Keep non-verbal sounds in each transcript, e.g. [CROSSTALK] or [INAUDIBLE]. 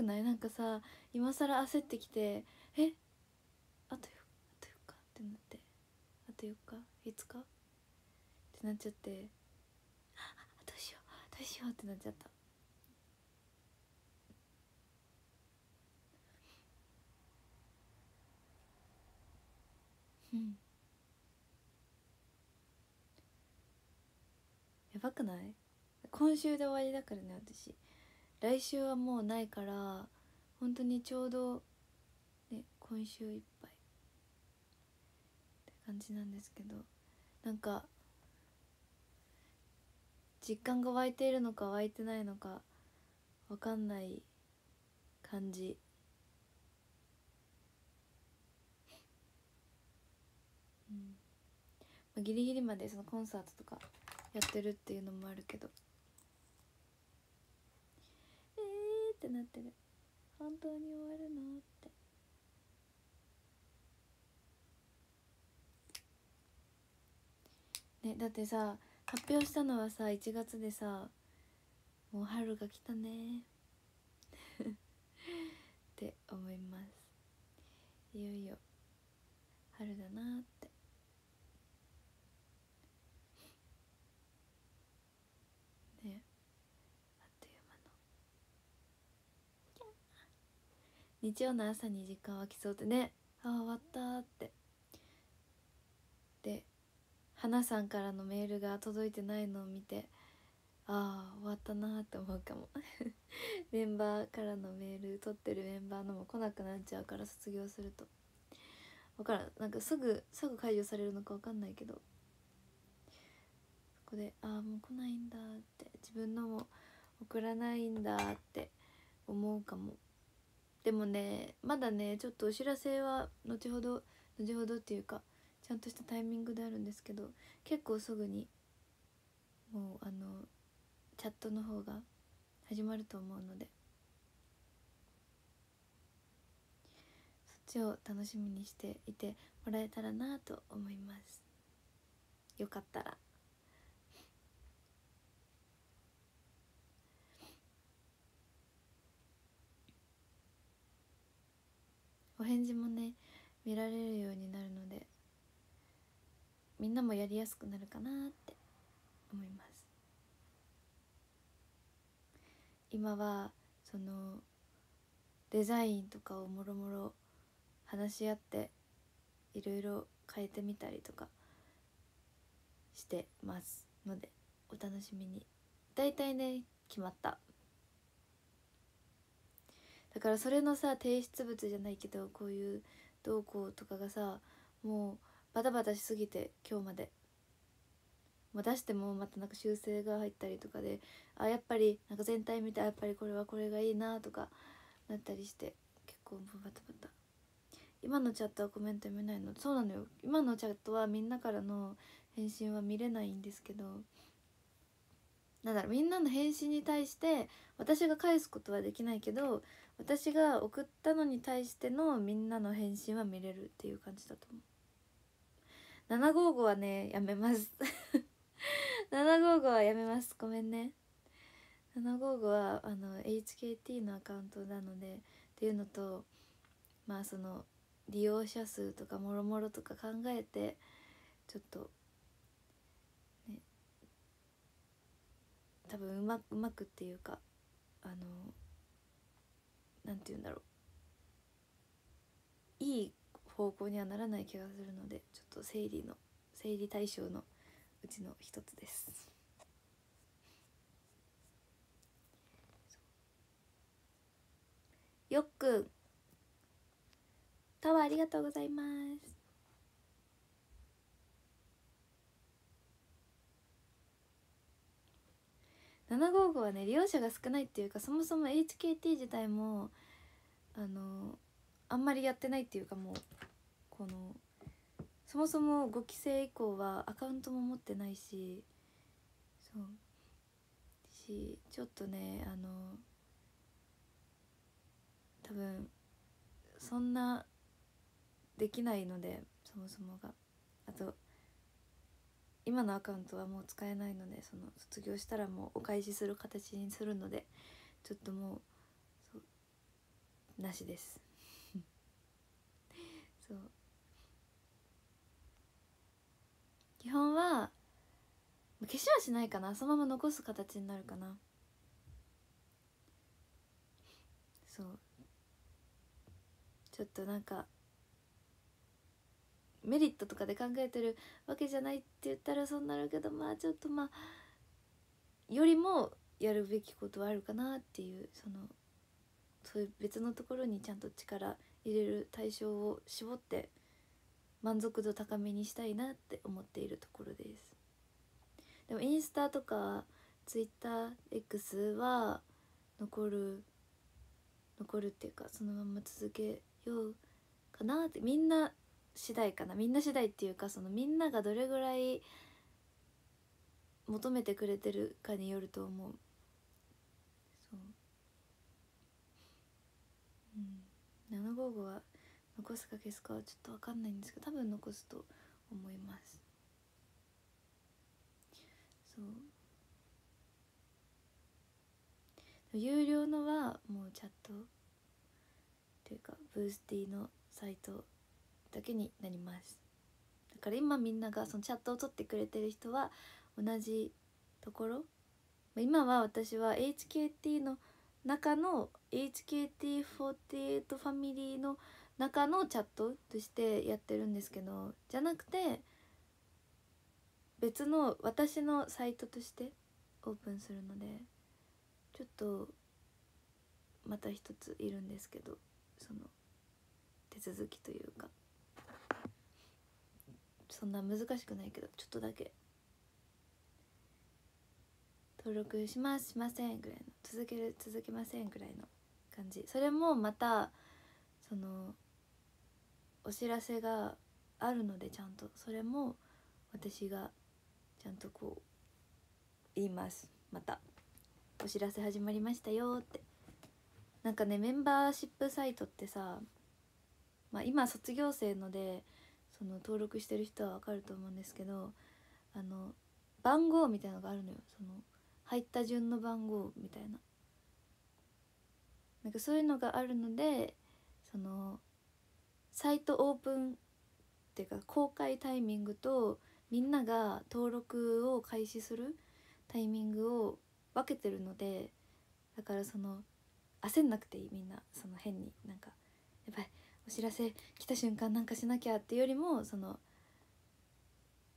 くない？なんかさ今更焦ってきてえ？あとよあと4日ってなってあと4日5日ってなっちゃってあどうしようどうしようってなっちゃった。うん。やばくない？今週で終わりだからね私。来週はもうないから本当にちょうどね今週いっぱい。って感じなんですけどなんか実感が湧いているのか湧いてないのかわかんない感じ。まあ、ギリギリまでそのコンサートとかやってるっていうのもあるけどえーってなってる。本当に終わるの？って。ねだってさ発表したのはさ1月でさもう春が来たね。[LAUGHS] って思います。いよいよ春だな。ってねあっという間の日曜の朝に時間湧きそうってね。ああ終わったって。で花さんからのメールが届いてないのを見てああ終わったなって思うかも。[LAUGHS] メンバーからのメール取ってるメンバーのも来なくなっちゃうから卒業すると。分からん。なんかすぐすぐ解除されるのか分かんないけど。そこでああもう来ないんだって。自分のも送らないんだって思うかも。でもねまだねちょっとお知らせは後ほど後ほどっていうかちゃんとしたタイミングであるんですけど結構すぐにもうあのチャットの方が始まると思うので。そっちを楽しみにしていてもらえたらなと思います。よかったら。お返事もね見られるようになるのでみんなもやりやすくなるかなって思います。今はそのデザインとかをもろもろ話し合っていろいろ変えてみたりとかしてますのでお楽しみに。大体ね決まった。だからそれのさ提出物じゃないけどこういうどうこうとかがさもうバタバタしすぎて今日まで、まあ、出してもまたなんか修正が入ったりとかであやっぱりなんか全体見てやっぱりこれはこれがいいなとかなったりして結構もうバタバタ。今のチャットはコメント読めないの？そうなのよ。今のチャットはみんなからの返信は見れないんですけどなんだろうみんなの返信に対して私が返すことはできないけど私が送ったのに対してのみんなの返信は見れるっていう感じだと思う。755はねやめます。[LAUGHS] 755はやめます。ごめんね。755はあの HKT のアカウントなのでっていうのとまあその利用者数とかもろもろとか考えてちょっとね多分うまうまくっていうかあのなんて言うんだろう。いい方向にはならない気がするのでちょっと生理の生理対象のうちの一つです。よっくん。タワーありがとうございます。755はね利用者が少ないっていうかそもそも HKT 自体もあのあんまりやってないっていうかもうこのそもそも5期生以降はアカウントも持ってないしそう。しちょっとねあの多分そんなできないのでそもそもが。あと今のアカウントはもう使えないのでその卒業したらもうお返しする形にするのでちょっともうそうなしです。[LAUGHS] そう。基本は消しはしないかな。そのまま残す形になるかな。そう。ちょっとなんかメリットとかで考えてるわけじゃないって言ったらそうなるけどまあちょっとまあよりもやるべきことはあるかなっていうそのそういう別のところにちゃんと力入れる対象を絞って満足度高めにしたいなって思っているところです。でもインスタとかツイッター X は残る残るっていうかそのまま続けようかなってみんな次第かな。みんな次第っていうかそのみんながどれぐらい求めてくれてるかによると思う。そう。うん。755は残すか消すかはちょっと分かんないんですけど多分残すと思います。そう。有料のはもうチャット。っていうかブースティーのサイト。だけになります。だから今みんながそのチャットを取ってくれてる人は同じところ。今は私は HKT の中の HKT48 ファミリーの中のチャットとしてやってるんですけどじゃなくて別の私のサイトとしてオープンするのでちょっとまた一ついるんですけどその手続きというか。そんな難しくないけどちょっとだけ。登録しますしませんぐらいの。続ける続けませんぐらいの感じ。それもまたそのお知らせがあるのでちゃんとそれも私がちゃんとこう言います。また。お知らせ始まりましたよって。なんかねメンバーシップサイトってさまあ今卒業生のでその登録してる人は分かると思うんですけどあの番号みたいのがあるのよ。その入った順の番号みたいな。なんかそういうのがあるのでそのサイトオープンっていうか公開タイミングとみんなが登録を開始するタイミングを分けてるのでだからその焦んなくていいみんな。その変に。なんかやばいお知らせ来た瞬間なんかしなきゃっていうよりもその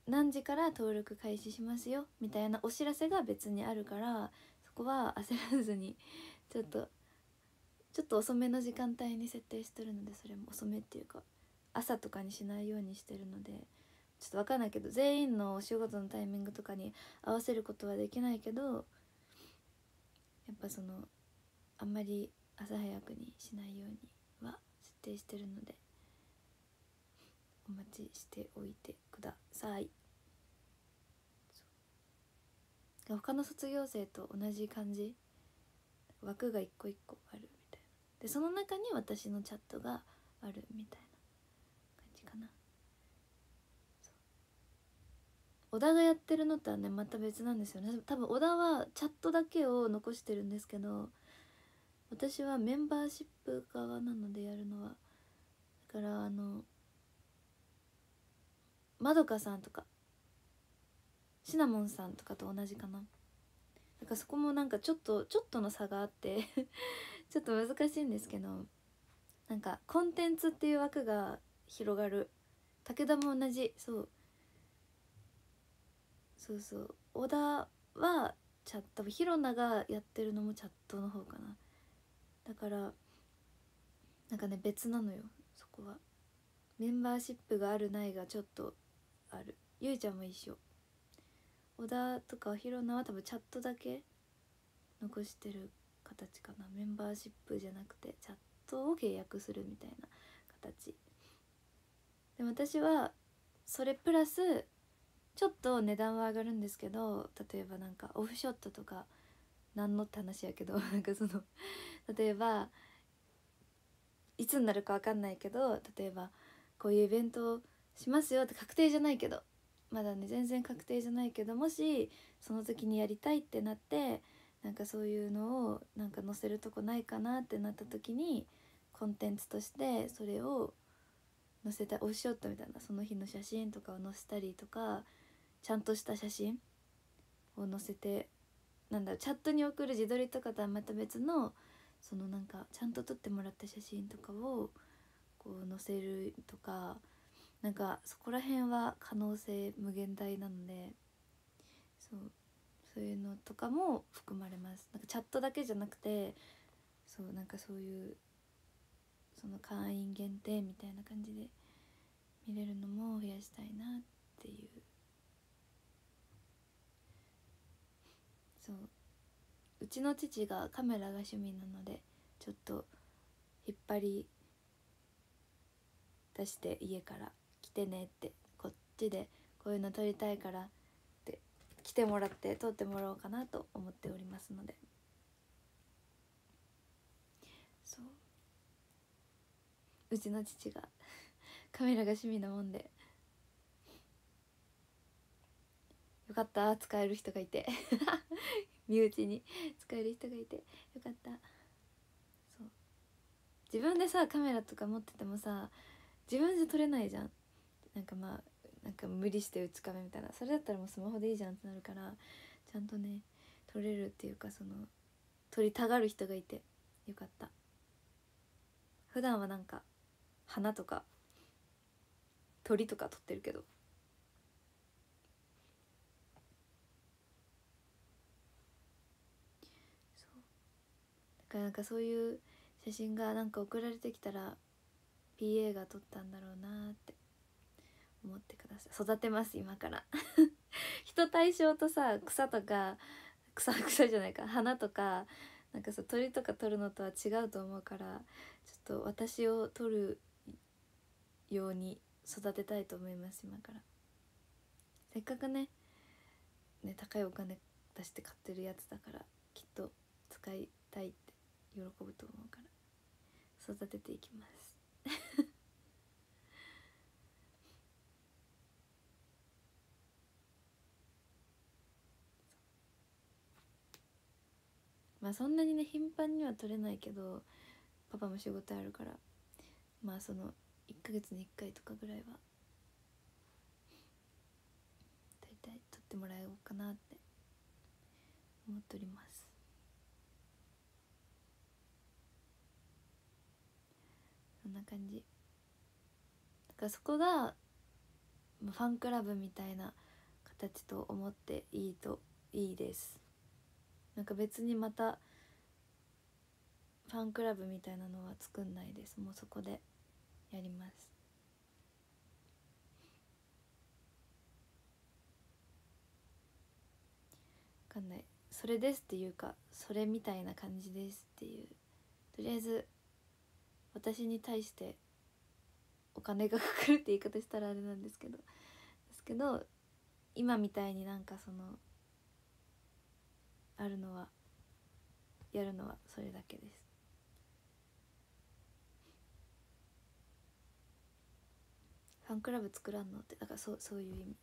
何時から登録開始しますよみたいなお知らせが別にあるからそこは焦らずにちょっとちょっと遅めの時間帯に設定してるのでそれも遅めっていうか朝とかにしないようにしてるのでちょっと分かんないけど全員のお仕事のタイミングとかに合わせることはできないけどやっぱそのあんまり朝早くにしないように定してるのでお待ちしておいてください。他の卒業生と同じ感じ。枠が一個一個あるみたいな。でその中に私のチャットがあるみたいな感じかな。小田がやってるのとはねまた別なんですよね。多分小田はチャットだけを残してるんですけど私はメンバーシップ側なのでやるのは。だからあのまどかさんとかシナモンさんとかと同じかな。だからそこもなんかちょっとちょっとの差があって [LAUGHS] ちょっと難しいんですけどなんかコンテンツっていう枠が広がる。武田も同じ。そう。そうそう。小田はチャットヒロナがやってるのもチャットの方かな。だからなんかね別なのよそこは。メンバーシップがあるないがちょっとある。ゆいちゃんも一緒。小田とかひろなは多分チャットだけ残してる形かな。メンバーシップじゃなくてチャットを契約するみたいな形。で私はそれプラスちょっと値段は上がるんですけど例えばなんかオフショットとか何のって話やけど [LAUGHS] なんかその例えばいつになるか分かんないけど例えばこういうイベントをしますよって確定じゃないけどまだね全然確定じゃないけどもしその時にやりたいってなってなんかそういうのをなんか載せるとこないかなってなった時にコンテンツとしてそれを載せたオフショットみたいなその日の写真とかを載せたりとかちゃんとした写真を載せてなんだろうチャットに送る自撮りとかとはまた別のそのなんかちゃんと撮ってもらった写真とかをこう載せるとかなんかそこら辺は可能性無限大なのでそうそういうのとかも含まれます。なんかチャットだけじゃなくてそうなんかそういうその会員限定みたいな感じで見れるのも増やしたいなっていう。そう。うちの父がカメラが趣味なのでちょっと引っ張り出して家から来てねってこっちでこういうの撮りたいからって来てもらって撮ってもらおうかなと思っておりますので。そう。うちの父がカメラが趣味なもんでよかった使える人がいて。身内に [LAUGHS] 使える人がいてよかった。そう。自分でさカメラとか持っててもさ自分じゃ撮れないじゃん。なんかまあなんか無理して打ちカメみたいな。それだったらもうスマホでいいじゃんってなるからちゃんとね撮れるっていうかその撮りたがる人がいてよかった。普段はなんか花とか鳥とか撮ってるけどそうだからなんかそういう写真がなんか送られてきたら PA が撮ったんだろうなって思ってください。育てます今から。[LAUGHS] 人対象とさ草とか草草じゃないか花とかなんかさ鳥とか撮るのとは違うと思うからちょっと私を撮るように育てたいと思います今から。せっかくねね高いお金出して買ってるやつだからきっと使いたいって喜ぶと思うから。育てていきます。[LAUGHS] まあそんなにね頻繁には取れないけどパパも仕事あるから。まあその1ヶ月に1回とかぐらいは。大体取ってもらおうかなって思っております。そんな感じ。だからそこがファンクラブみたいな形と思っていいといいです。なんか別にまたファンクラブみたいなのは作んないです。もうそこでやります。わかんない。それですっていうかそれみたいな感じですっていう。とりあえず私に対してお金がかかるって言い方したらあれなんですけどですけど今みたいになんかそのあるのはやるのはそれだけです。ファンクラブ作らんのってだからそうそういう意味。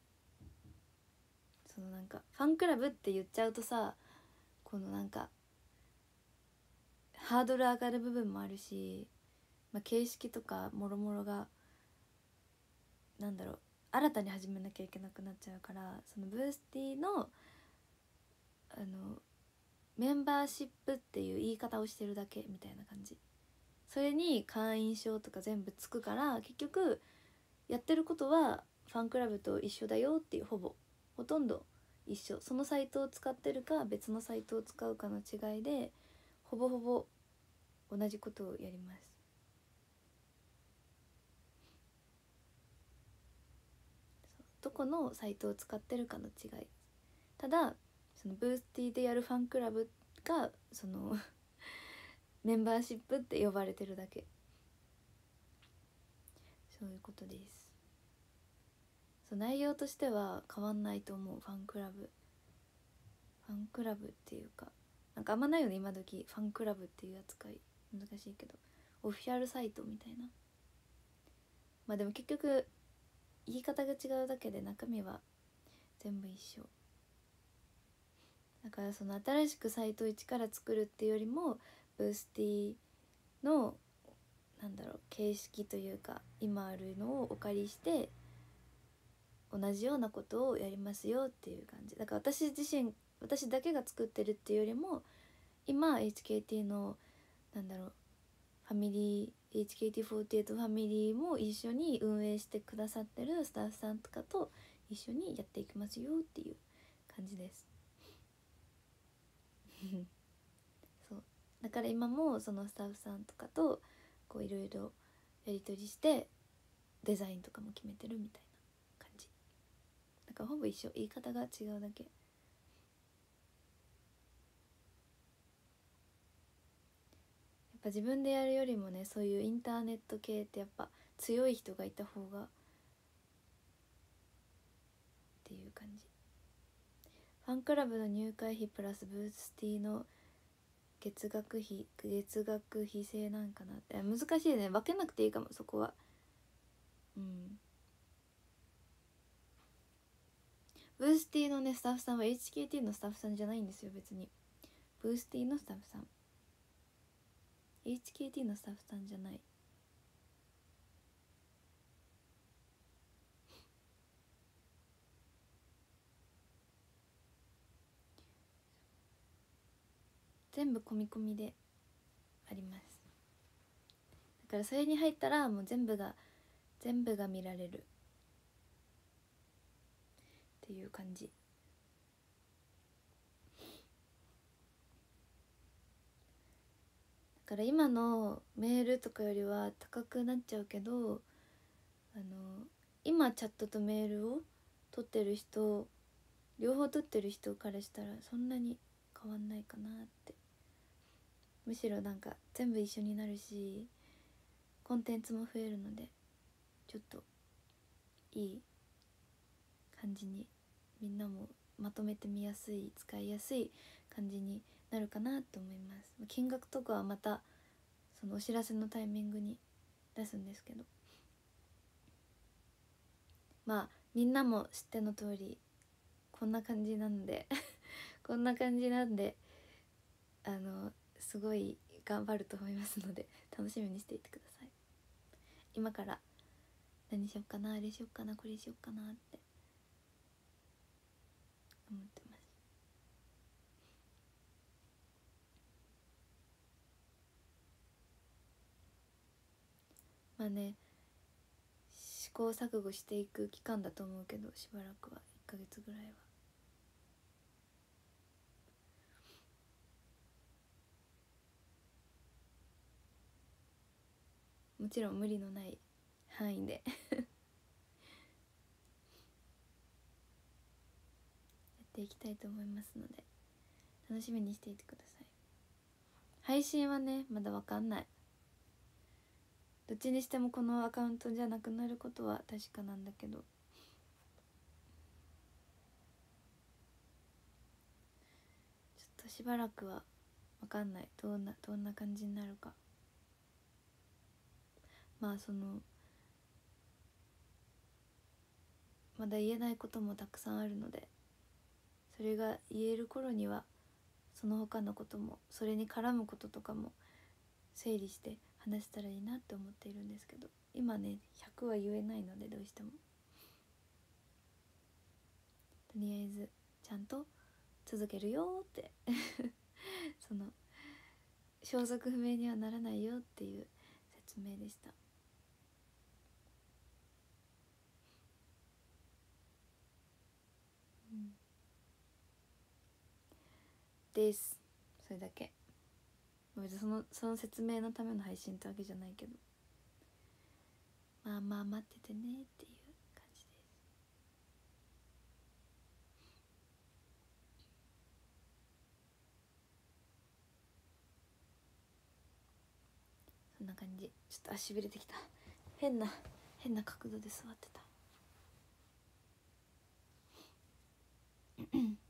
そのなんかファンクラブって言っちゃうとさこのなんかハードル上がる部分もあるし、まあ、形式とかもろもろがなんだろう新たに始めなきゃいけなくなっちゃうからそのブースティのあのメンバーシップっていう言い方をしてるだけみたいな感じ。それに会員証とか全部つくから結局やってることはファンクラブと一緒だよっていうほぼほとんど一緒。そのサイトを使ってるか別のサイトを使うかの違いでほぼほぼ同じことをやります。どこのサイトを使ってるかの違い。ただそのブースティーでやるファンクラブがその [LAUGHS] メンバーシップって呼ばれてるだけ。そういうことです。そう内容としては変わんないと思うファンクラブ。ファンクラブっていうかなんかあんまないよね今時。ファンクラブっていう扱い。難しいけど。オフィシャルサイトみたいな。まあでも結局言い方が違うだけで中身は全部一緒。だからその新しくサイトを一から作るっていうよりもブースティのなんだろう形式というか今あるのをお借りして同じようなことをやりますよっていう感じ。だから私自身私だけが作ってるっていうよりも今 HKT のなんだろうファミリー HKT48 ファミリーも一緒に運営してくださってるスタッフさんとかと一緒にやっていきますよっていう感じです。[LAUGHS] そう。だから今もそのスタッフさんとかとこういろいろやり取りしてデザインとかも決めてるみたいな感じ。だからほぼ一緒。言い方が違うだけやっぱ自分でやるよりもねそういうインターネット系ってやっぱ強い人がいた方がっていう感じ。ファンクラブの入会費プラスブースティーの月額費月額費制なんかなって。難しいね。分けなくていいかもそこは。うん。ブースティーのねスタッフさんは HKT のスタッフさんじゃないんですよ別に。ブースティーのスタッフさん。HKT のスタッフさんじゃない。全部込み込みであります。だからそれに入ったらもう全部が全部が見られる。っていう感じ。から今のメールとかよりは高くなっちゃうけどあの今チャットとメールを取ってる人両方取ってる人からしたらそんなに変わんないかなって。むしろなんか全部一緒になるしコンテンツも増えるのでちょっといい感じにみんなもまとめてみやすい使いやすい感じになるかなと思います。金額とかはまたそのお知らせのタイミングに出すんですけど。まあみんなも知っての通りこんな感じなんで [LAUGHS] こんな感じなんであのすごい頑張ると思いますので楽しみにしていてください。今から何しよっかなあれしよっかなこれしよっかなって思ってまあね試行錯誤していく期間だと思うけどしばらくは。1ヶ月ぐらいは。もちろん無理のない範囲で。[LAUGHS] やっていきたいと思いますので楽しみにしていてください。配信はねまだわかんない。どっちにしてもこのアカウントじゃなくなることは確かなんだけど。ちょっとしばらくはわかんない。どんなどんな感じになるか。まあそのまだ言えないこともたくさんあるのでそれが言える頃にはその他のこともそれに絡むこととかも整理して話せたらいいなって思っているんですけど今ね100は言えないのでどうしても。とりあえずちゃんと続けるよって。[LAUGHS] その消息不明にはならないよっていう説明でした。うん。です。それだけ。別にそのその説明のための配信ってわけじゃないけど。まあまあ待っててねっていう感じです。そんな感じ。ちょっと足びれてきた。変な変な角度で座ってた。と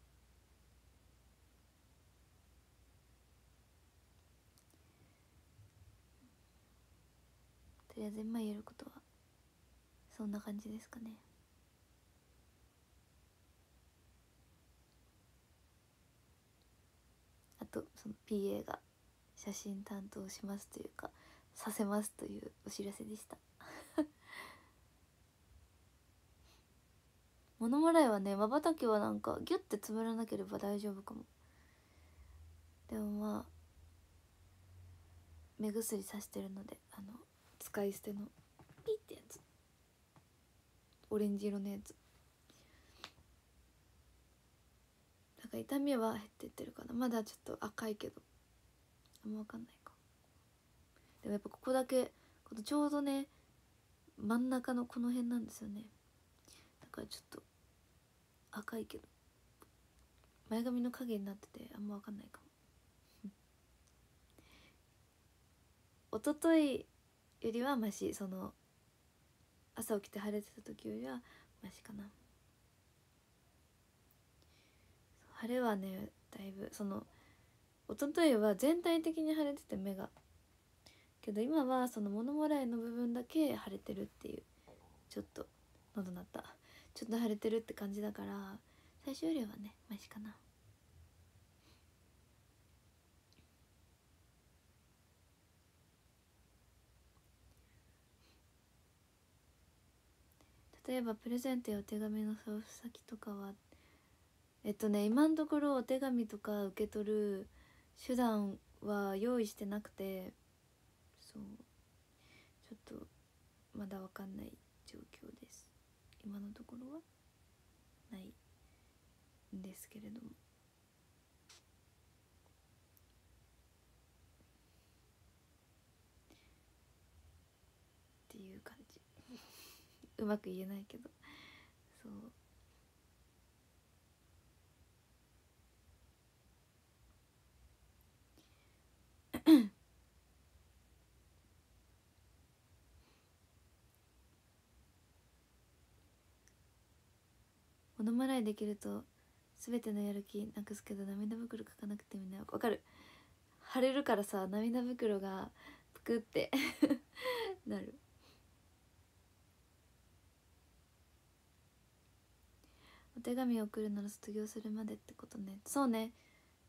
りあえず今言えることはそんな感じですかね。あとその PA が写真担当しますというかさせますというお知らせでした。[LAUGHS] 物もらいはねまばたきはなんかギュッてつぶらなければ大丈夫かも。でもまあ目薬さしてるのであの使い捨ての。ピッてやつ。オレンジ色のやつ。なんか痛みは減ってってるかな。まだちょっと赤いけど。あんま分かんないか。でもやっぱここだけちょうどね真ん中のこの辺なんですよね。だからちょっと赤いけど。前髪の影になっててあんま分かんないかも。一昨日よりはマシその朝起きて晴れてた時よりはマシかな。晴れはねだいぶその一昨日は全体的に晴れてて目が。けど今はその物もらいの部分だけ晴れてるっていうちょっと喉鳴った。ちょっと晴れてるって感じだから最初よりはねマシかな。例えばプレゼントやお手紙の送付先とかはえっとね今のところお手紙とか受け取る手段は用意してなくてそう。ちょっとまだわかんない状況です。今のところはないんですけれども。っていう感じ。うまく言えないけど。そう。[COUGHS] 物もらいできると全てのやる気なくすけど涙袋書かなくてもねわかる。腫れるからさ涙袋がぷくって。[LAUGHS] なる。お手紙を送るなら卒業するまでってことね。そうね。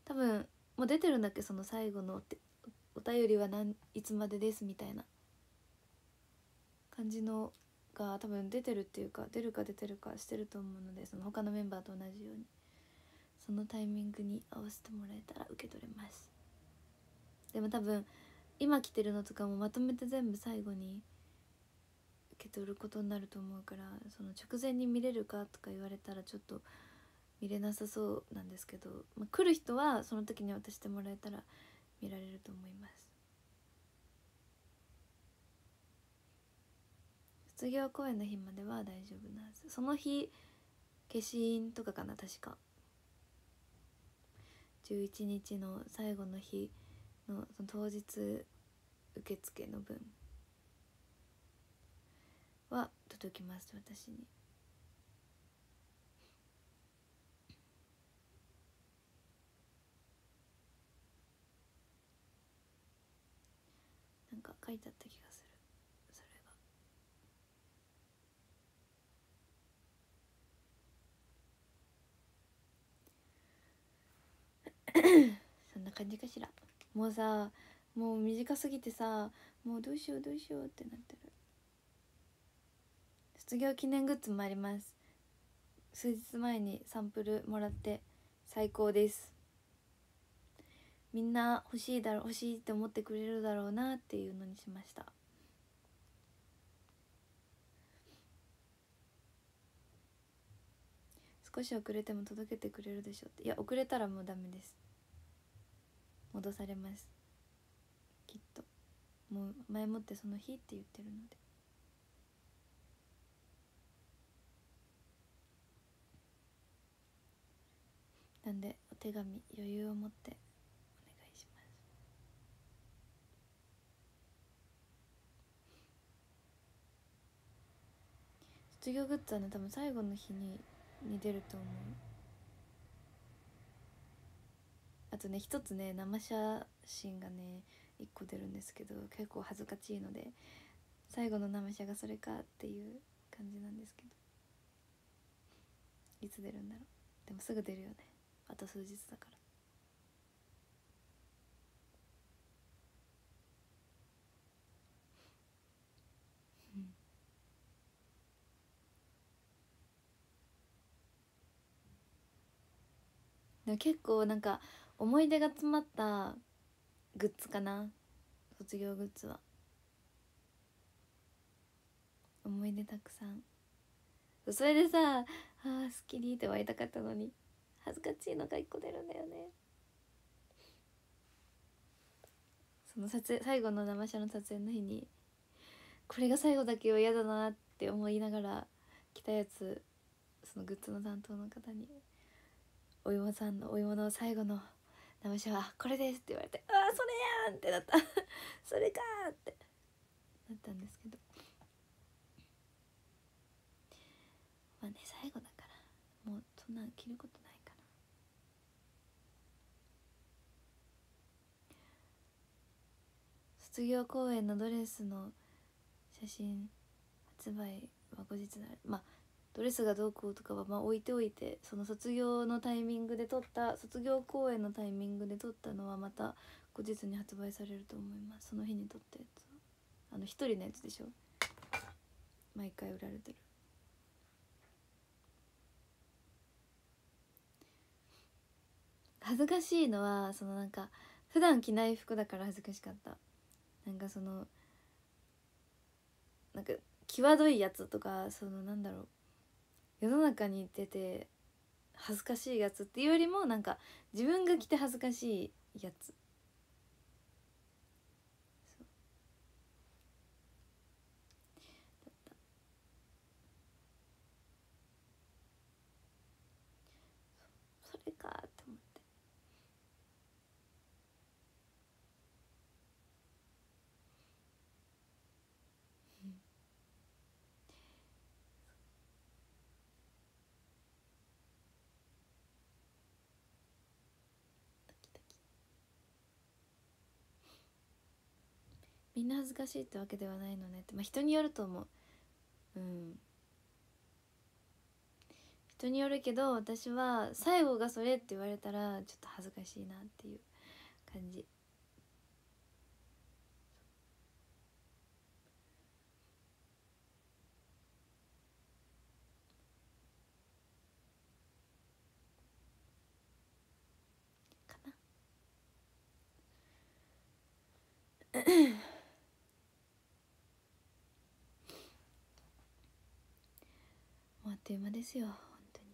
多分もう出てるんだっけ？その最後のお便りは何いつまでですみたいな。感じのが多分出てるっていうか出るか出てるかしてると思うのでその他のメンバーと同じように。そのタイミングに合わせてもらえたら受け取れます。でも多分今来てるのとかもまとめて全部最後に受け取ることになると思うからその直前に見れるかとか言われたらちょっと見れなさそうなんですけど、まあ、来る人はその時に渡してもらえたら見られると思います。卒業公演の日までは大丈夫なんですその日消印とかかな確か。11日の最後の日のその当日受付の分。届きます私に。なんか書いてあった気がする。それが。[COUGHS] そんな感じかしら。もうさもう短すぎてさもうどうしようどうしようってなってる。卒業記念グッズもあります。数日前にサンプルもらって最高です。みんな欲しいだろ欲しいって思ってくれるだろうなっていうのにしました。少し遅れても届けてくれるでしょって。いや遅れたらもうダメです。戻されます。きっと。もう前もってその日って言ってるので。なんでお手紙余裕を持ってお願いします。卒業グッズはね多分最後の日にに出ると思う。あとね一つね生写真がね1個出るんですけど結構恥ずかしいので最後の生写がそれかっていう感じなんですけど。いつ出るんだろう。でもすぐ出るよね。あと数日だから。うん。結構なんか思い出が詰まったグッズかな。卒業グッズは。思い出たくさん。それでさ「ああ好きに」って言われたかったのに。恥ずかしいのが一個出るんだよね。その撮影最後の生写の撮影の日にこれが最後だけは嫌だなって思いながら来たやつそのグッズの担当の方に「お芋さんのお芋の最後の生写はこれです」って言われて「ああそれやん!」ってなった。[LAUGHS] それかって。なったんですけど。まあね最後だからもうそんなん着ることないかな卒業公演のドレスの写真発売は後日なるまあドレスがどうこうとかはまあ置いておいてその卒業のタイミングで撮った卒業公演のタイミングで撮ったのはまた後日に発売されると思います。その日に撮ったやつ。あの一人のやつでしょ？毎回売られてる恥ずかしいのはそのなんか普段着ない服だから恥ずかしかったなんかそのなんか際どいやつとかそのなんだろう世の中に出て恥ずかしいやつっていうよりもなんか自分が着て恥ずかしいやつそうだったそそれかって思ってドキドキみんな恥ずかしいってわけではないのねって。まあ人によると思う。うん。人によるけど私は最後がそれって言われたらちょっと恥ずかしいなっていう感じ。という間ですよ本当に。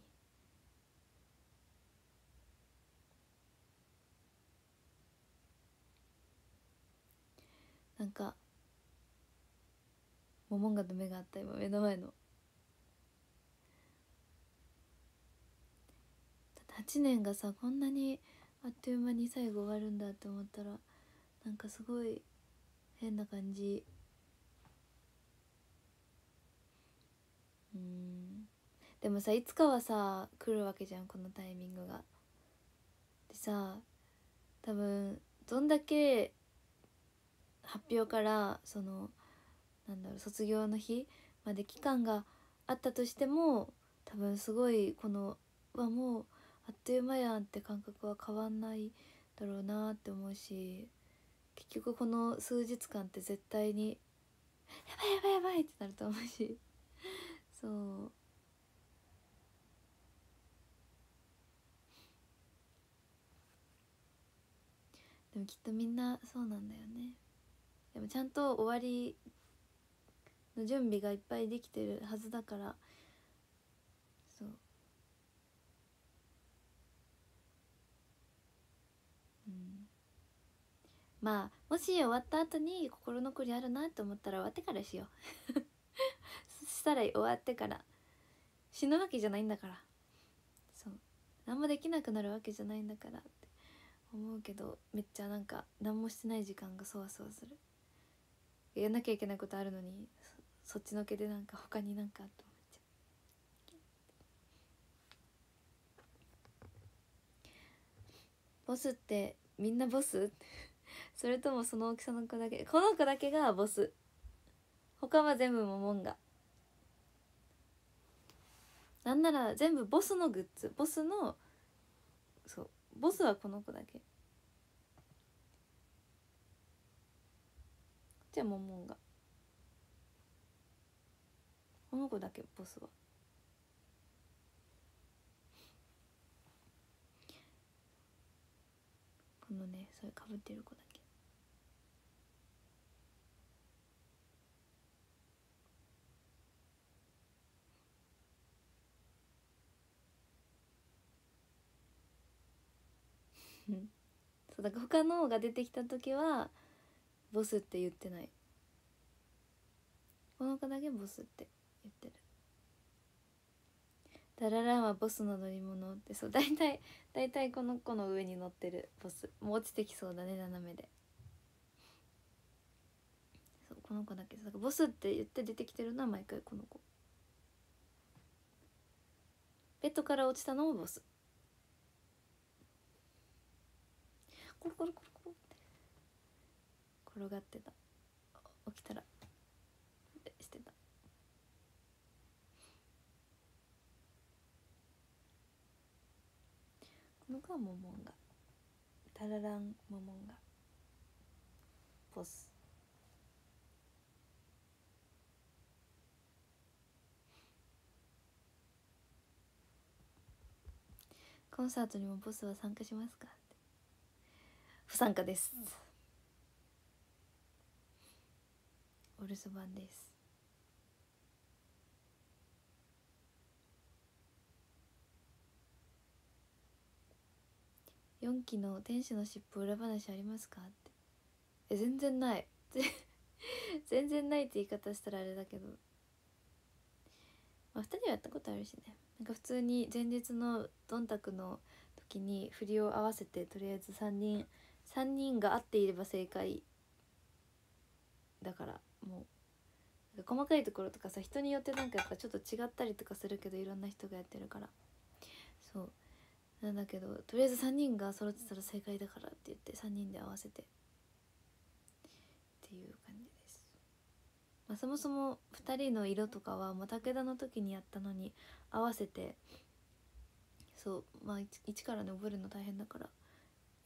なんかモモンガの目があった今目の前の。8年がさこんなにあっという間に最後終わるんだって思ったらなんかすごい変な感じ。うん。でもさいつかはさ来るわけじゃんこのタイミングが。でさ多分どんだけ発表からそのなんだろう卒業の日まで期間があったとしても多分すごいこのうわもうあっという間やんって感覚は変わんないだろうなって思うし結局この数日間って絶対にやばいやばいやばいってなると思うし。そう。でもきっとみんなそうなんだよね。でもちゃんと終わりの準備がいっぱいできてるはずだから。そう。うん。まあもし終わった後に心残りあるなって思ったら終わってからしよう。[LAUGHS] そしたら終わってから。死ぬわけじゃないんだから。そう。何もできなくなるわけじゃないんだから。思うけどめっちゃなんか何もしてない時間がそわそわする。やんなきゃいけないことあるのにそっちのけでなんか他になんかと思っちゃ。うボスってみんなボス？[LAUGHS] それともその大きさの子だけ？この子だけがボス。他は全部モモンガなんなら全部ボスのグッズ。ボスのボスはこの子だけ。じゃあモモンが。この子だけボスは。このねそれかぶってる子だけ。そうだから他のが出てきた時はボスって言ってない。この子だけボスって言ってる。ダラランはボスの乗り物ってそう大体大体この子の上に乗ってるボス。もう落ちてきそうだね斜めで。そうこの子だけ。だからボスって言って出てきてるのは毎回この子。ベッドから落ちたのもボス。コロコロコロコロって転がってた起きたらしてたこの子はモモンガタラランモモンガボスコンサートにもボスは参加しますか不参加です。お留守番です。4期の天使の尻尾裏話ありますか？ってえ全然ない。[LAUGHS] 全然ないって言い方したらあれだけど。まあ2人はやったことあるしね。なんか普通に前日のドンタクの時に振りを合わせてとりあえず3人3人が合っていれば正解。だからもう細かいところとかさ人によってなんかやっぱちょっと違ったりとかするけどいろんな人がやってるから。そう。なんだけどとりあえず3人が揃ってたら正解だからって言って3人で合わせて。っていう感じです、まあ、そもそも2人の色とかはもう武田の時にやったのに合わせてそう。まあ一からね覚えるの大変だから。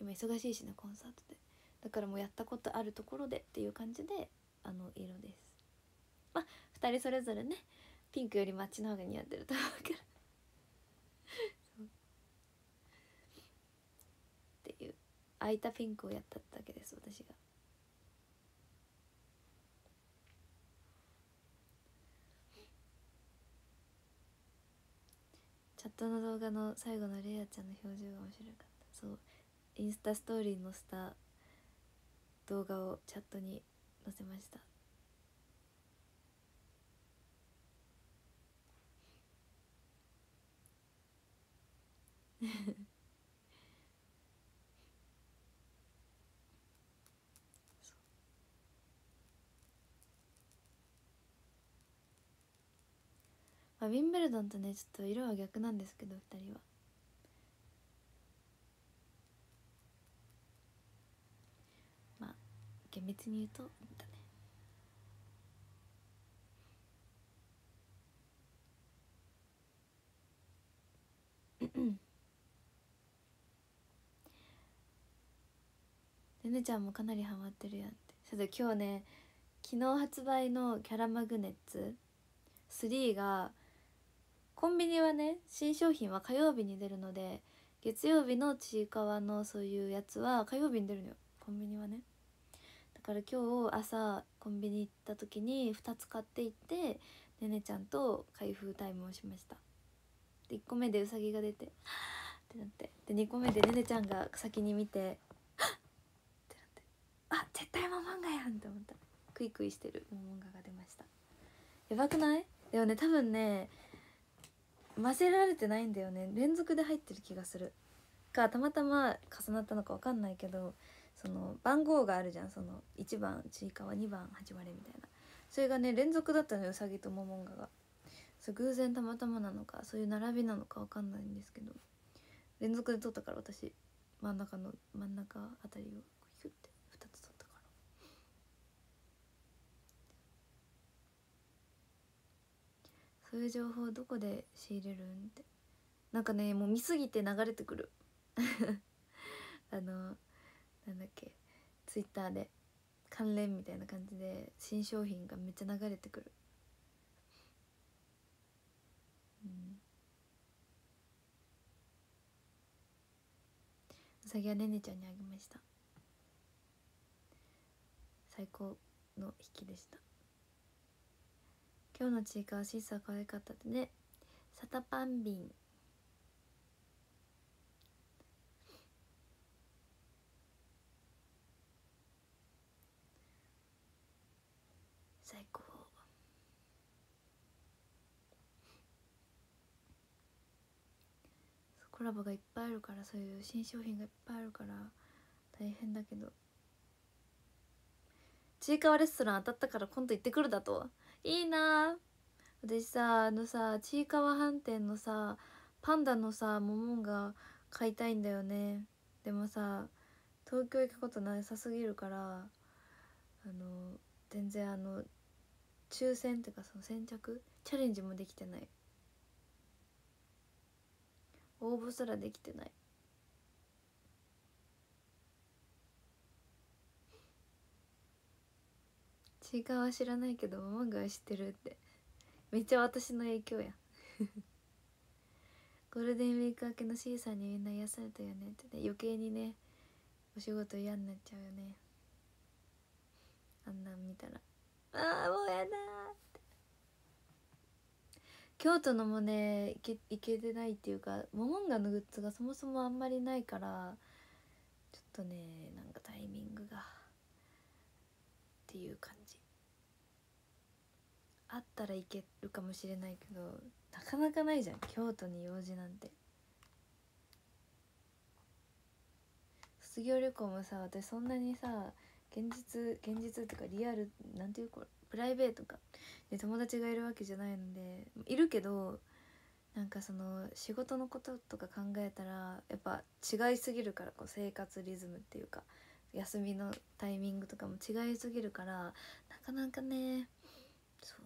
今忙しいしねコンサートで。だからもうやったことあるところでっていう感じであの色です。まあ2人それぞれねピンクよりマッチの方が似合ってると思うから。っていう。空いたピンクをやっただけです私が。チャットの動画の最後のレイヤちゃんの表情が面白かった。そう。インスタストーリーのした動画をチャットに載せました。[LAUGHS] まあ、ウィンブルドンとねちょっと色は逆なんですけど2人はまあ厳密に言うとだねねねちゃんもかなりハマってるやんって。それで今日ね昨日発売のキャラマグネッツ3がコンビニはね新商品は火曜日に出るので月曜日のちいかわのそういうやつは火曜日に出るのよコンビニはね。から今日朝コンビニ行った時に2つ買っていってねねちゃんと開封タイムをしました。で1個目でうさぎが出て「はってなって。で2個目でねねちゃんが先に見て「はってなって。あ絶対モモンガやんって思った。クイクイしてる。モモンガが出ました。やばくない？でもね多分ね混ぜられてないんだよね。連続で入ってる気がする。かたまたま重なったのか分かんないけどその番号があるじゃん。その1番ちいかわ2番8割みたいな。それがね連続だったのようさぎとモモンガが。そう偶然たまたまなのかそういう並びなのか分かんないんですけど。連続で撮ったから私真ん中の真ん中あたりをヒュッて2つ撮ったから。そういう情報どこで仕入れるん？って。なんかねもう見すぎて流れてくる。[LAUGHS] あのなんだっけツイッターで関連みたいな感じで新商品がめっちゃ流れてくる。うん。うさぎはねねちゃんにあげました。最高の引きでした。今日のちいかわシーサー可愛かったってね。サタパンビン最高コラボがいっぱいあるからそういう新商品がいっぱいあるから大変だけど。ちいかわレストラン当たったから今度行ってくるだと。いいな。私さあのさちいかわ飯店のさパンダのさモモンが買いたいんだよね。でもさ東京行くことなさすぎるからあの全然あの抽選っていうかその先着チャレンジもできてない。応募すらできてない。ちいかわ知らないけどママが知ってるって。めっちゃ私の影響や。[LAUGHS] ゴールデンウィーク明けの C さんにみんな癒されたよね。ってね余計にねお仕事嫌になっちゃうよね。あんなん見たら。ああもうやだって京都のもね行けけてないっていうかモモンガのグッズがそもそもあんまりないからちょっとねなんかタイミングがっていう感じ。あったらいけるかもしれないけどなかなかないじゃん京都に用事なんて。卒業旅行もさ私そんなにさ現実現実っていうかリアルなんていうこれ？プライベートか。で友達がいるわけじゃないのでいるけどなんかその仕事のこととか考えたらやっぱ違いすぎるからこう生活リズムっていうか休みのタイミングとかも違いすぎるからなかなかねそう。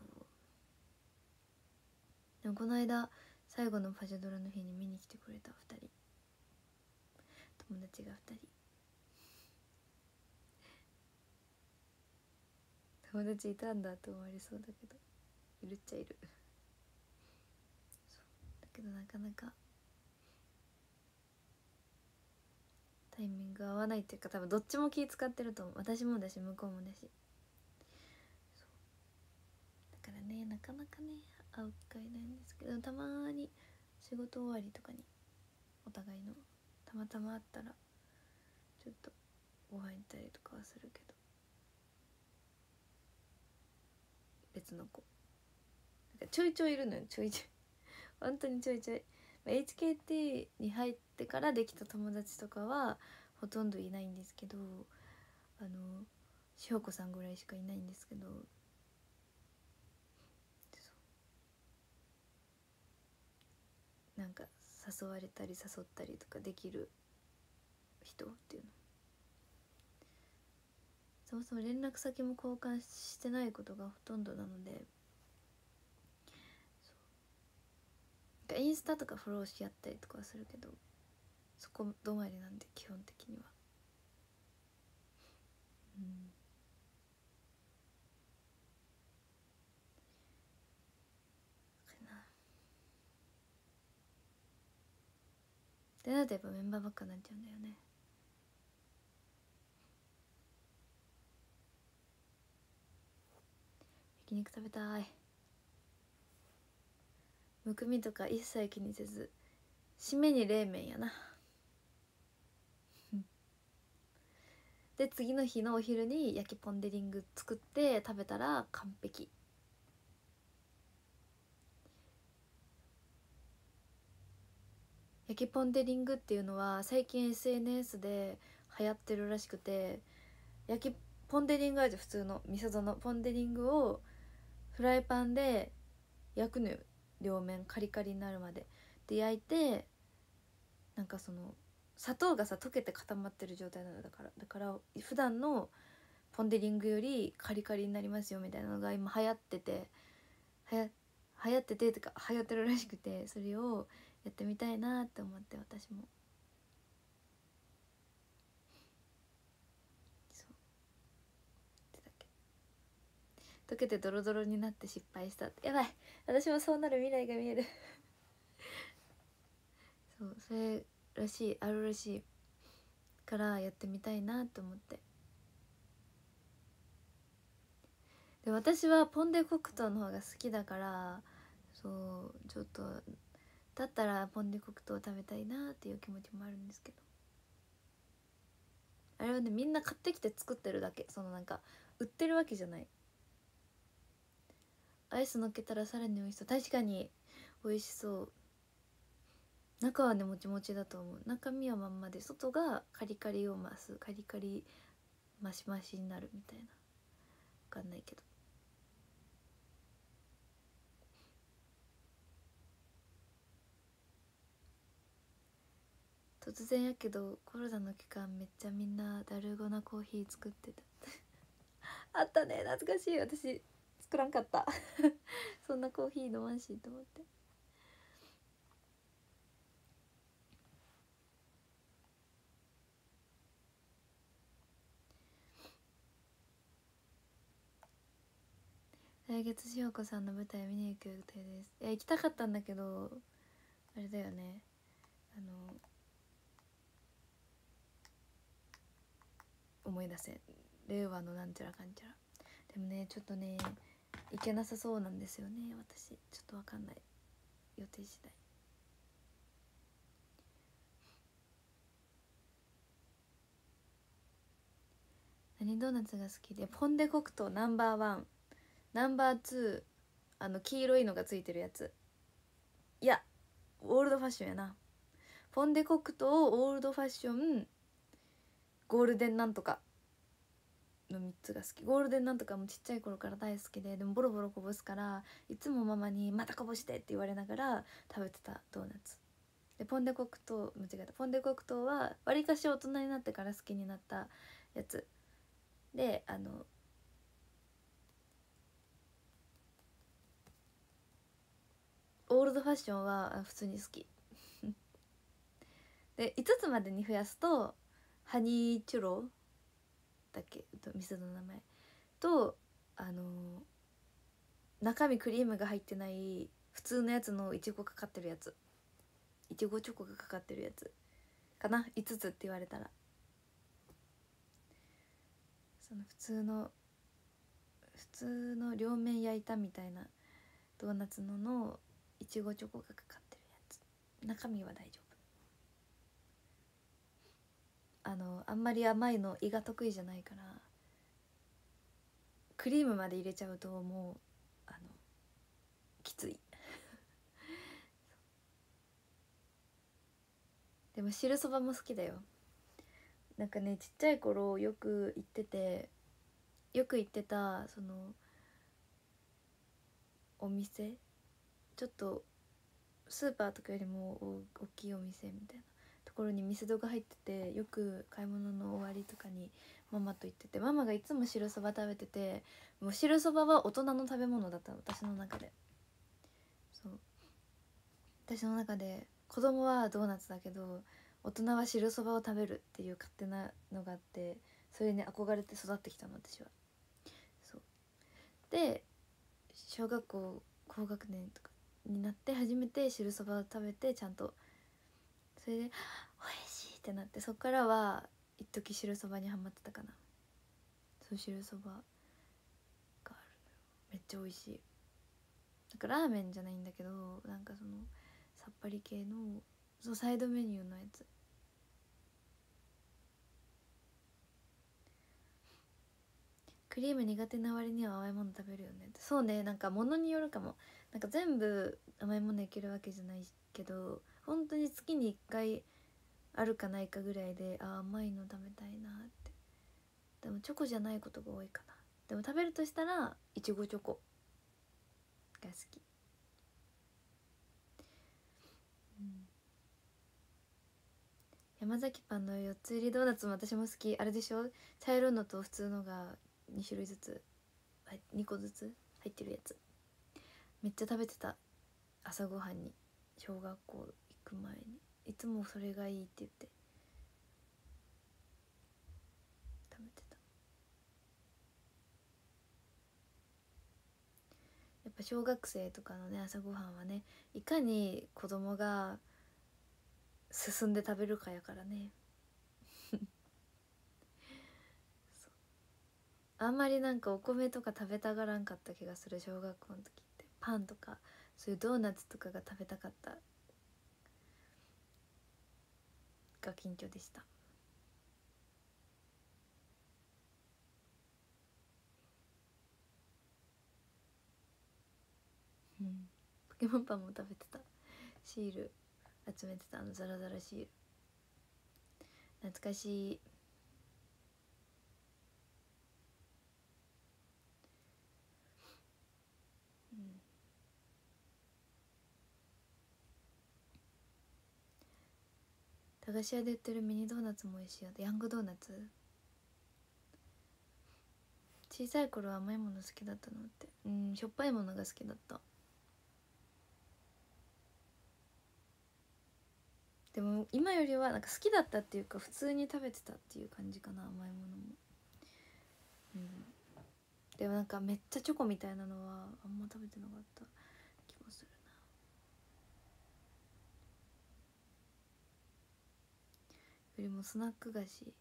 でもこの間最後のパジャドラの日に見に来てくれた2人。友達が2人。友達いたんだと思われそうだけどいるっちゃいる。だけどなかなかタイミング合わないっていうか多分どっちも気使ってると思う。私もだし向こうもだし。だからねなかなかね会う機会ないんですけどたまに仕事終わりとかにお互いのたまたま会ったらちょっとご飯行ったりとかはするけど。別の子。なんかちょいちょいいるのよ。ちょいちょい。[LAUGHS] 本当にちょいちょい、HKT に入ってからできた友達とかはほとんどいないんですけどあの塩子さんぐらいしかいないんですけど。なんか誘われたり誘ったりとかできる人っていうの。そもそも連絡先も交換してないことがほとんどなので。インスタとかフォローし合ったりとかはするけどそこ止まりなんで基本的には。うん。でな。るとやっぱメンバーばっかになっちゃうんだよね。焼肉食べたい。むくみとか一切気にせず締めに冷麺やな。[LAUGHS] で次の日のお昼に焼きポン・デ・リング作って食べたら完璧。焼きポン・デ・リングっていうのは最近 SNS で流行ってるらしくて焼きポン・デ・リングあるじゃん普通の味噌のポン・デ・リングをフライパンで焼くのよ両面カリカリになるまで。で焼いてなんかその砂糖がさ溶けて固まってる状態なのだから。だから普段のポン・デ・リングよりカリカリになりますよみたいなのが今流行ってて。はや流行っててとか流行ってるらしくてそれをやってみたいなって思って私もそうってだけ溶けてドロドロになって失敗した。やばい。私もそうなる未来が見える。[LAUGHS] そうそれらしいあるらしいからやってみたいなと思って。で私はポン・デ黒糖の方が好きだからそうちょっとだったらポン・デ黒糖食べたいなっていう気持ちもあるんですけど。あれはねみんな買ってきて作ってるだけ。そのなんか売ってるわけじゃない。アイスのっけたらさらに美味しそう。確かに。美味しそう。中はねもちもちだと思う。中身はまんまで。外がカリカリを増す。カリカリマシマシになるみたいな。分かんないけど。突然やけどコロナの期間めっちゃみんなダルゴなコーヒー作ってた。[LAUGHS] あったね。懐かしい。私作らんかった。[LAUGHS] そんなコーヒー飲まんしと思って。来月しおこさんの舞台見に行く予定です。いや行きたかったんだけどあれだよね。あの思い出せ令和のなんちゃらかんちゃら。でもねちょっとね行けなさそうなんですよね。私ちょっとわかんない。予定次第。何ドーナツが好きでポン・デ黒糖ナンバーワン。ナンバーツーあの黄色いのがついてるやつ。いやオールドファッションやな。ポン・デ黒糖オールドファッションゴールデンなんとか。の3つが好き。ゴールデンなんとかもちっちゃい頃から大好きででもボロボロこぼすからいつもママに「またこぼして」って言われながら食べてたドーナツ。でポン・デ黒糖間違えた。ポン・デ黒糖はわりかし大人になってから好きになったやつ。であのオールドファッションは普通に好き。[LAUGHS] で5つまでに増やすとハニーチュロだっけ？店の名前とあの中身クリームが入ってない普通のやつのいちごかかってるやつ。いちごチョコがかかってるやつかな？5つって言われたら。その普通の普通の両面焼いたみたいなドーナツののいちごチョコがかかってるやつ。中身は大丈夫。あのあんまり甘いの胃が得意じゃないからクリームまで入れちゃうともうあのきつい。[LAUGHS] でも汁そばも好きだよ。なんかねちっちゃい頃よく行っててよく行ってたそのお店？ちょっとスーパーとかよりも大きいお店みたいな。ころにミスドが入っててよく買い物の終わりとかにママと行っててママがいつも汁そば食べててもう汁そばは大人の食べ物だった私の中で。そう。私の中で子供はドーナツだけど大人は汁そばを食べるっていう勝手なのがあってそれに憧れて育ってきたの私は。そう。で小学校高学年とかになって初めて汁そばを食べてちゃんと。それでってなってそっからは一時汁そばにはまってたかな。そう汁そばがあるめっちゃ美味しい。なんかラーメンじゃないんだけどなんかそのさっぱり系のそうサイドメニューのやつ。クリーム苦手な割には甘いもの食べるよね。そうねなんか物によるかも。なんか全部甘いものいけるわけじゃないけど本当に月に1回あるかないかぐらいであ甘いの食べたいなって。でもチョコじゃないことが多いかな。でも食べるとしたらいちごチョコが好き、うん、山崎パンの4つ入りドーナツも私も好き。あれでしょ？茶色のと普通のが2種類ずつ2個ずつ入ってるやつ。めっちゃ食べてた。朝ごはんに小学校行く前に。いつもそれがいいって言って。食べてた。やっぱ小学生とかのね朝ごはんはねいかに子供が進んで食べるかやからね。[LAUGHS] あんまりなんかお米とか食べたがらんかった気がする小学校の時って。パンとかそういうドーナツとかが食べたかったが近況でした。ポケモンパンも食べてた。シール集めてたあのザラザラシール。懐かしい。駄菓子屋で売ってるミニドーナツも美味しいよ。ヤングドーナツ。小さい頃は甘いもの好きだったのって。うんしょっぱいものが好きだった。でも今よりはなんか好きだったっていうか普通に食べてたっていう感じかな甘いものも。うん。でもなんかめっちゃチョコみたいなのはあんま食べてなかった気もするなよりもスナック菓子。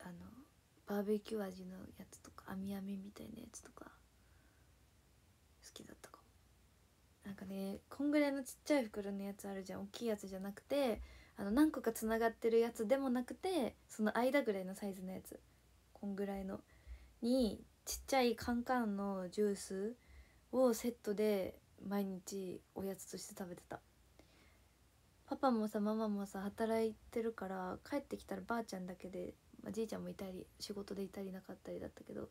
あのバーベキュー味のやつとかあみあみみたいなやつとか好きだったかも。なんかねこんぐらいのちっちゃい袋のやつあるじゃん。大きいやつじゃなくてあの何個かつながってるやつでもなくてその間ぐらいのサイズのやつ。こんぐらいの。にちっちゃいカンカンのジュースをセットで毎日おやつとして食べてた。パパもさママもさ働いてるから帰ってきたらばあちゃんだけで、まあ、じいちゃんもいたり仕事でいたりなかったりだったけど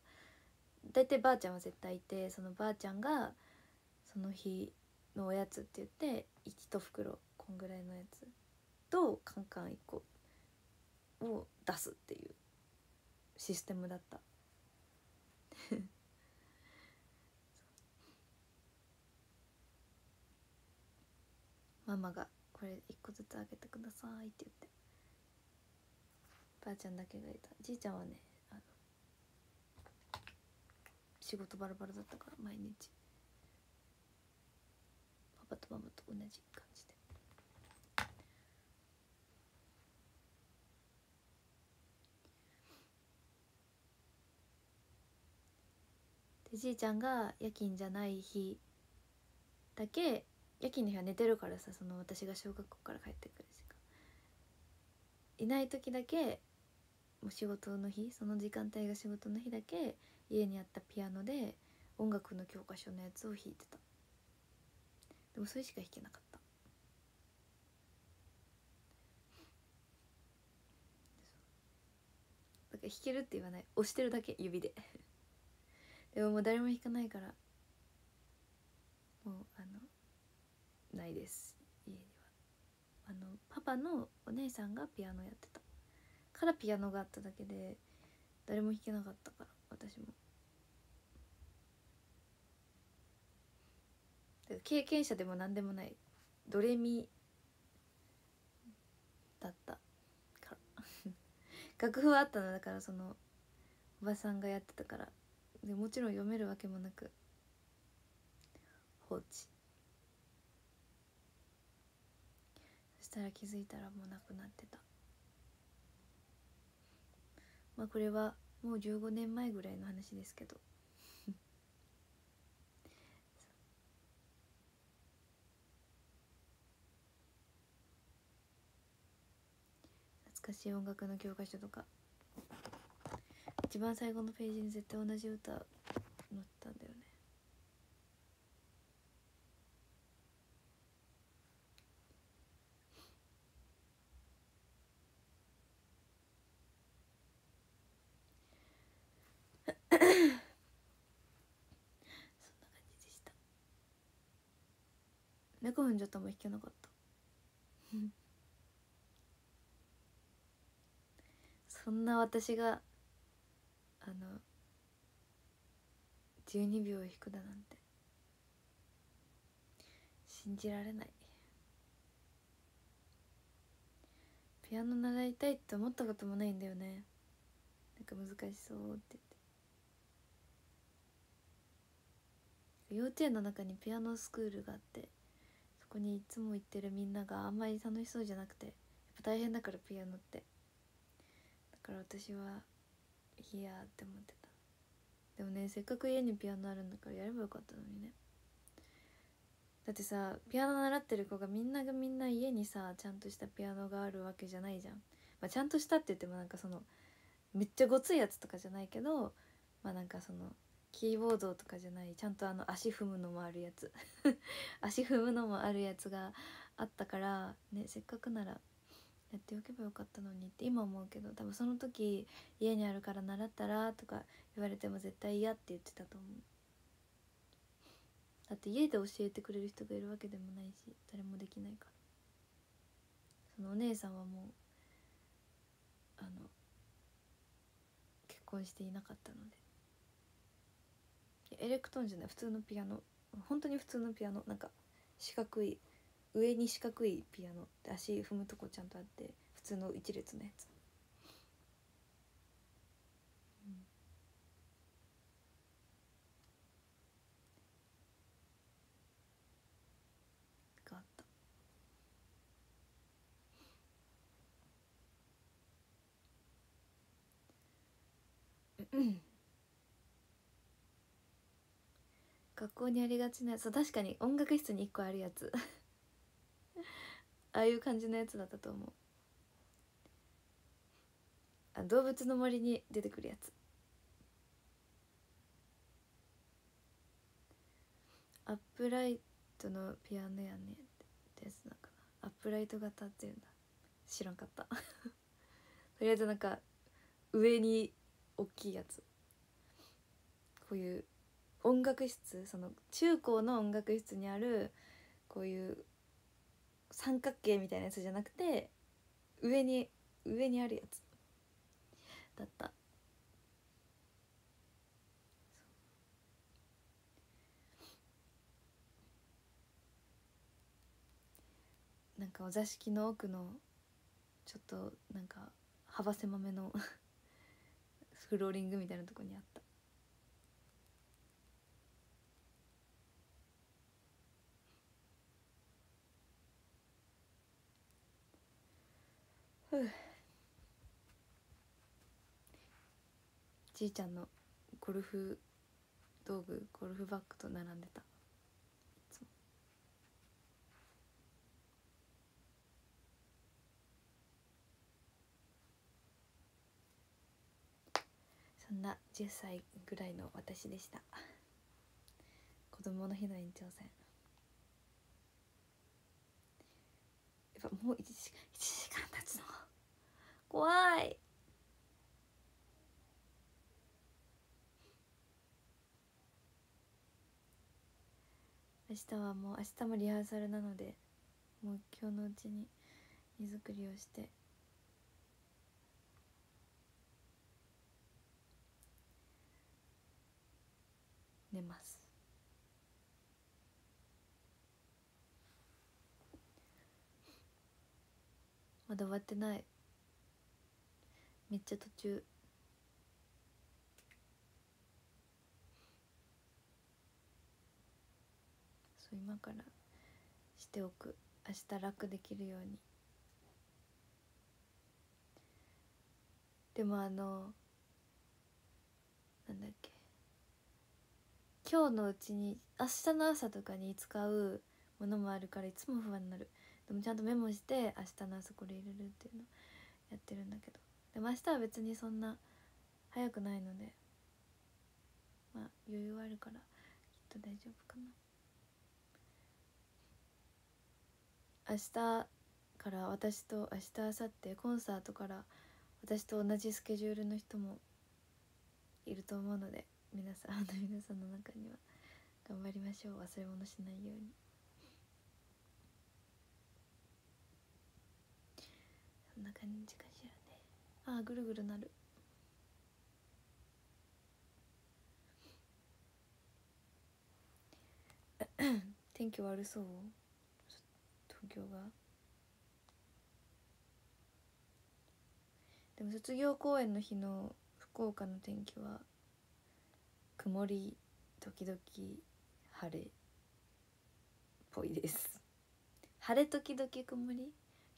大体ばあちゃんは絶対いてそのばあちゃんがその日のおやつって言って1袋こんぐらいのやつとカンカン1個を出すっていうシステムだった。[LAUGHS] ママが「これ1個ずつあげてください」って言って。ばあちゃんだけがいた。じいちゃんはねあの仕事バラバラだったから毎日。パパとママと同じ感じで。でじいちゃんが夜勤じゃない日だけ夜勤の日は寝てるからさその私が小学校から帰ってくる時間。いない時だけもう仕事の日その時間帯が仕事の日だけ家にあったピアノで音楽の教科書のやつを弾いてた。でもそれしか弾けなかった。だから弾けるって言わない。押してるだけ指で。[LAUGHS] でももう誰も弾かないから。もうあのないです家には。あのパパのお姉さんがピアノやってた。からピアノがあっただけで誰も弾けなかったから私も。経験者でも何でもないドレミだったから。[LAUGHS] 楽譜はあったのだからそのおばさんがやってたから。でもちろん読めるわけもなく放置。たら気づいたらもうなくなってた。まあこれはもう15年前ぐらいの話ですけど。[LAUGHS] 懐かしい音楽の教科書とか。一番最後のページに絶対同じ歌分じゃ多分弾けなかった。[LAUGHS] そんな私があの12秒弾くだなんて信じられない。ピアノ習いたいって思ったこともないんだよね。なんか難しそうって言って。幼稚園の中にピアノスクールがあってこにいつも行ってるみんながあんまり楽しそうじゃなくてやっぱ大変だからピアノって。だから私はいやって思ってた。でもねせっかく家にピアノあるんだからやればよかったのにね。だってさピアノ習ってる子がみんながみんな家にさちゃんとしたピアノがあるわけじゃないじゃん、まあ、ちゃんとしたって言ってもなんかそのめっちゃごついやつとかじゃないけどまあなんかそのキーボードとかじゃないちゃんとあの足踏むのもあるやつ。[LAUGHS] 足踏むのもあるやつがあったからねせっかくならやっておけばよかったのにって今思うけど多分その時家にあるから習ったらとか言われても絶対嫌って言ってたと思う。だって家で教えてくれる人がいるわけでもないし誰もできないから。そのお姉さんはもうあの結婚していなかったので。エレクトーンじゃない普通のピアノ。本当に普通のピアノ。なんか四角い上に四角いピアノ足踏むとこちゃんとあって普通の一列のやつ、うん、があった。学校にありがちなそう確かに音楽室に1個あるやつ。[LAUGHS] ああいう感じのやつだったと思う。あ動物の森に出てくるやつ。アップライトのピアノやねってやつなんかな。アップライト型っていうんだ。知らんかった。[LAUGHS] とりあえずなんか上に大きいやつ。こういう音楽室その中高の音楽室にあるこういう三角形みたいなやつじゃなくて上に上にあるやつ。だった。なんかお座敷の奥のちょっとなんか幅狭めの [LAUGHS] フローリングみたいなとこにあった。じいちゃんのゴルフ道具ゴルフバッグと並んでた。そんな10歳ぐらいの私でした。子供の日の延長戦。もう1時 ,1 時間経つの。怖い。明日はもう明日もリハーサルなのでもう今日のうちに荷造りをして。寝ます。まだ終わってない。めっちゃ途中。そう今からしておく。明日楽できるように。でもあのなんだっけ。今日のうちに明日の朝とかに使うものもあるからいつも不安になる。でもちゃんとメモして明日の朝これ入れるっていうのやってるんだけど。でも明日は別にそんな早くないのでまあ余裕あるからきっと大丈夫かな。明日から私と明日明後日コンサートから私と同じスケジュールの人もいると思うので皆さんの皆さんの中には頑張りましょう。忘れ物しないように。そんな感じかしらね。あーぐるぐるなる。[COUGHS] 天気悪そう？東京が。でも卒業公演の日の福岡の天気は曇り時々晴れ。っぽいです晴れ時々曇り？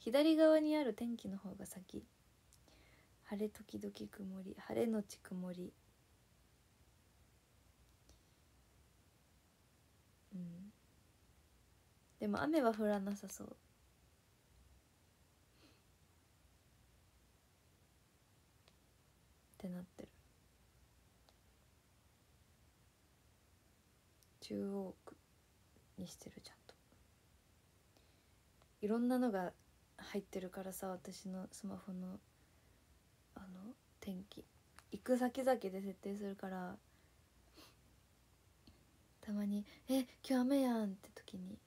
左側にある天気の方が先。晴れ時々曇り。晴れのち曇り。うん。でも雨は降らなさそう。ってなってる。中央区にしてるちゃんと。いろんなのが入ってるからさ私のスマホのあの天気。行く先々で設定するからたまに「え今日雨やん」って時に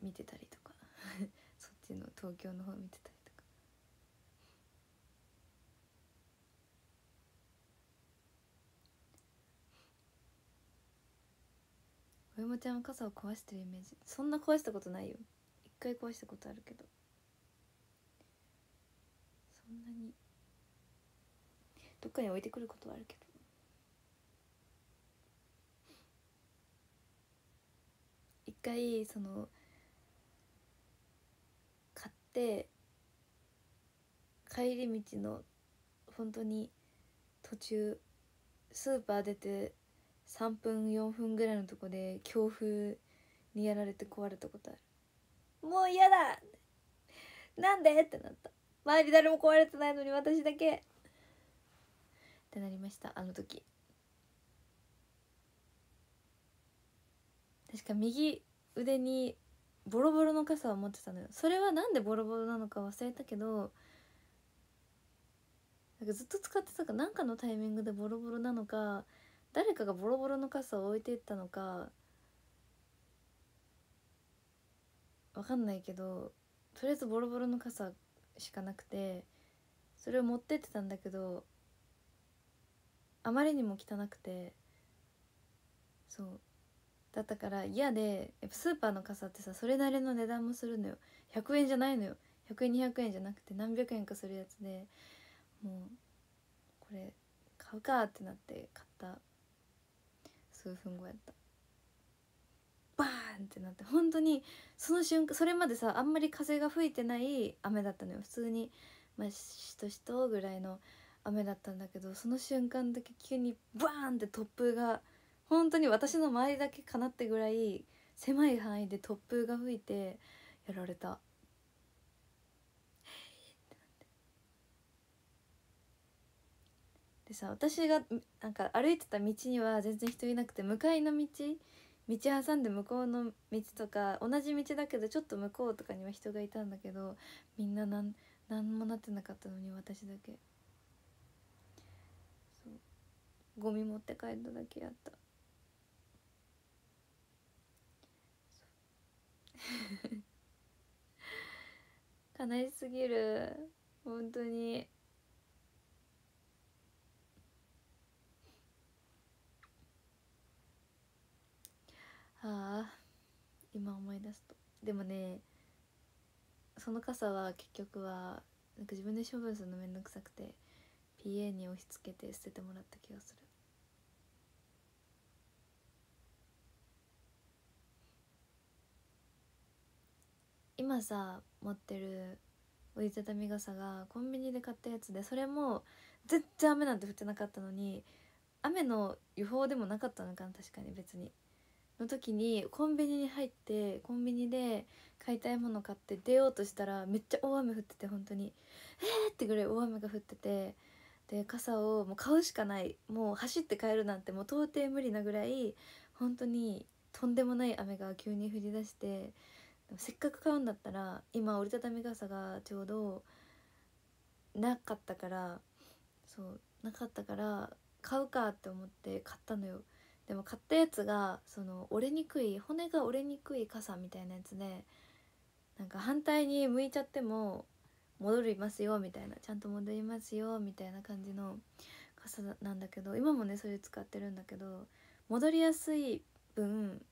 見てたりとか。[LAUGHS] そっちの東京の方見てたりとか。小山ちゃんは傘を壊してるイメージ。そんな壊したことないよ。回壊したことあるけど。そんなに。どっかに置いてくることはあるけど。一回その買って帰り道の本当に途中スーパー出て3分4分ぐらいのとこで強風にやられて壊れたことある。もう嫌だ。なんで？ってなった。周り誰も壊れてないのに私だけ。ってなりましたあの時。確か右腕にボロボロの傘を持ってたのよ。それはなんでボロボロなのか忘れたけどなんかずっと使ってたか。なんかのタイミングでボロボロなのか誰かがボロボロの傘を置いていったのか。わかんないけどとりあえずボロボロの傘しかなくてそれを持ってってたんだけどあまりにも汚くてそう。だったから嫌でやっぱスーパーの傘ってさそれなりの値段もするのよ。100円じゃないのよ。100円200円じゃなくて何百円かするやつでもうこれ買うかってなって買った。数分後やった。バーンってなって本当にその瞬間それまでさあんまり風が吹いてない雨だったのよ。普通にまあしとしとぐらいの雨だったんだけどその瞬間だけ急にバーンって突風が本当に私の周りだけかなってぐらい狭い範囲で突風が吹いてやられた。でさ私がなんか歩いてた道には全然人いなくて向かいの道道挟んで向こうの道とか同じ道だけどちょっと向こうとかには人がいたんだけどみんななん何もなってなかったのに私だけ。そう。ゴミ持って帰っただけやった。[LAUGHS] 悲しすぎる。本当に。ああ今思い出すと。でもねその傘は結局はなんか自分で処分するのめんどくさくて PA に押し付けて捨ててもらった気がする。今さ持ってる折りたたみ傘がコンビニで買ったやつでそれも全然雨なんて降ってなかったのに雨の予報でもなかったのかな確かに別に。の時にコンビニに入ってコンビニで買いたいもの買って出ようとしたらめっちゃ大雨降ってて本当にえーってぐらい大雨が降っててで傘をもう買うしかないもう走って帰るなんてもう到底無理なぐらい本当にとんでもない雨が急に降り出してせっかく買うんだったら今折りたたみ傘がちょうどなかったからそうなかったから買うかって思って買ったのよ。でも買ったやつがその折れにくい骨が折れにくい傘みたいなやつでなんか反対に向いちゃっても戻りますよみたいなちゃんと戻りますよみたいな感じの傘なんだけど今もねそれ使ってるんだけど戻りやすい分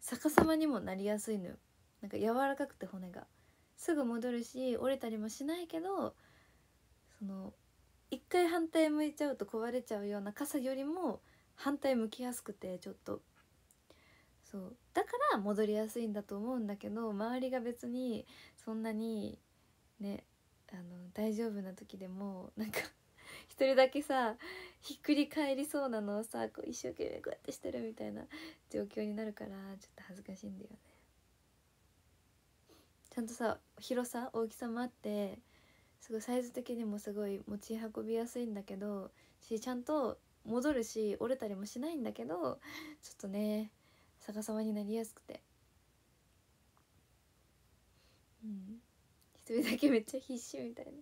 逆さまにもなりやすいのよ。なんか柔らかくて骨が。すぐ戻るし折れたりもしないけどその一回反対向いちゃうと壊れちゃうような傘よりも反対向きやすくてちょっと。そう。だから戻りやすいんだと思うんだけど周りが別にそんなにねあの大丈夫な時でもなんか [LAUGHS] 一人だけさひっくり返りそうなのをさこう一生懸命こうやってしてるみたいな状況になるからちょっと恥ずかしいんだよね。ちゃんとさ広さ大きさもあってすごいサイズ的にもすごい持ち運びやすいんだけどしちゃんと戻るし折れたりもしないんだけどちょっとね逆さまになりやすくて。うん。一人だけめっちゃ必死みたいな。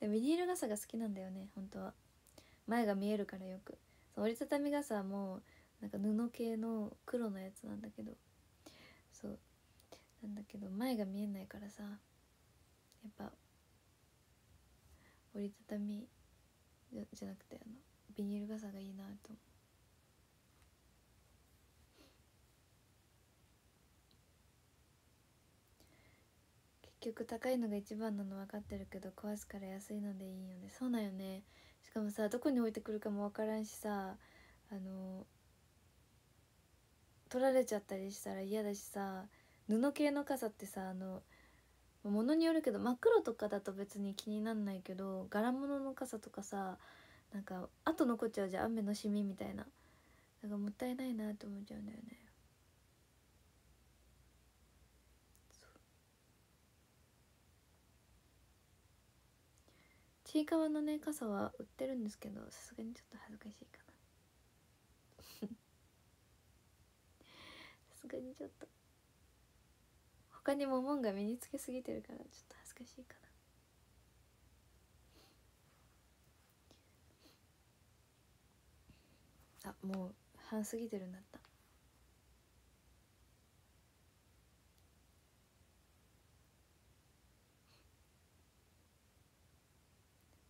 でビニール傘が好きなんだよね本当は。前が見えるからよく。折りたたみ傘もなんか布系の黒のやつなんだけど。そう。なんだけど前が見えないからさ。やっぱ折りたたみじゃなくてあのビニール傘がいいなと思う。結局高いのが一番なの分かってるけど壊すから安いのでいいよね。そうなんよね。しかもさどこに置いてくるかも分からんしさあの取られちゃったりしたら嫌だしさ布系の傘ってさあの物によるけど真っ黒とかだと別に気になんないけど柄物の傘とかさなんか後残っちゃうじゃん。雨のシミみたいな。なんかもったいないなって思っちゃうんだよね。ちいかわのね傘は売ってるんですけどさすがにちょっと恥ずかしいかな。[LAUGHS] さすがにちょっと。他にも門が身につけすぎてるからちょっと恥ずかしいかな。あもう半過ぎてるんだった。